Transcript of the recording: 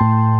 you